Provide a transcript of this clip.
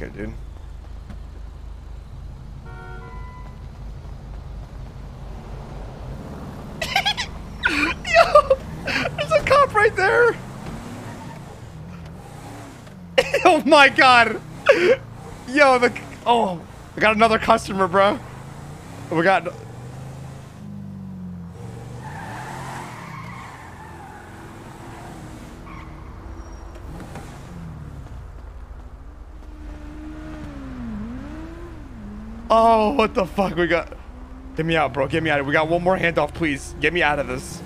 Fuck dude. Yo! There's a cop right there! oh my god! Yo, the... Oh, we got another customer, bro. We got... Oh, what the fuck? We got... Get me out, bro. Get me out. Of we got one more handoff, please. Get me out of this.